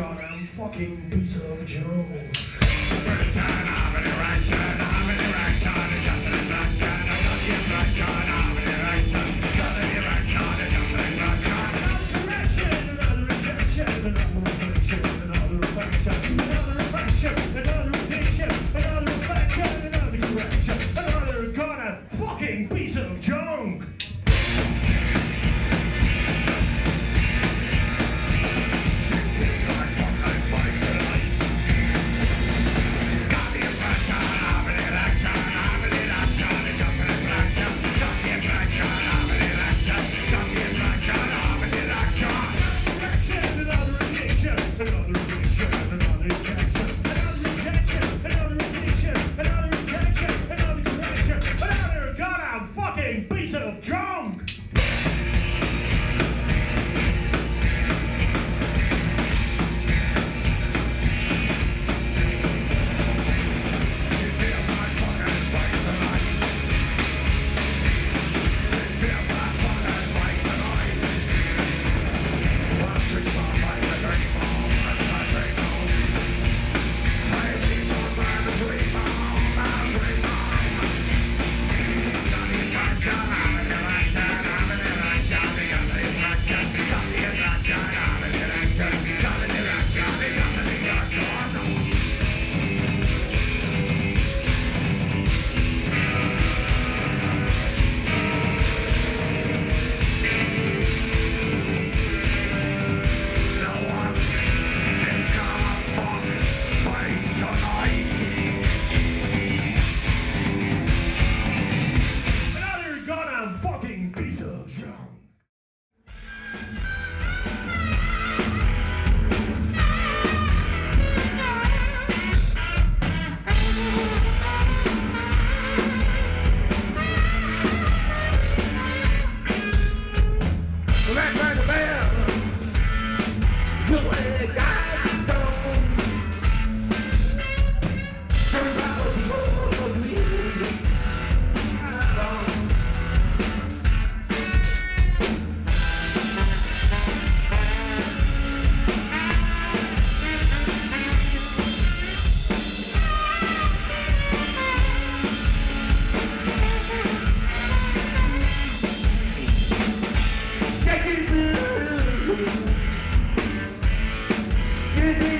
goddamn fucking piece of junk.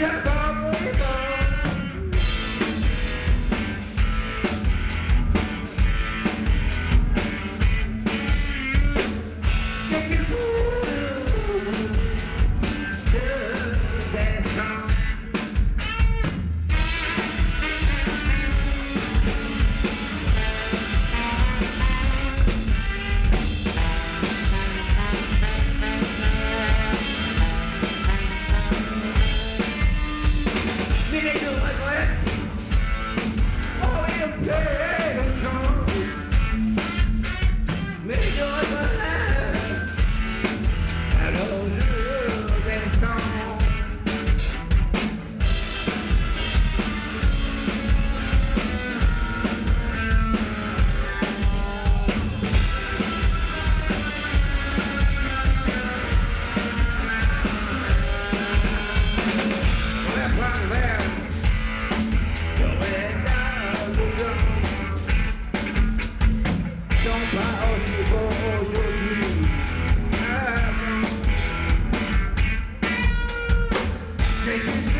Yeah. Thank you.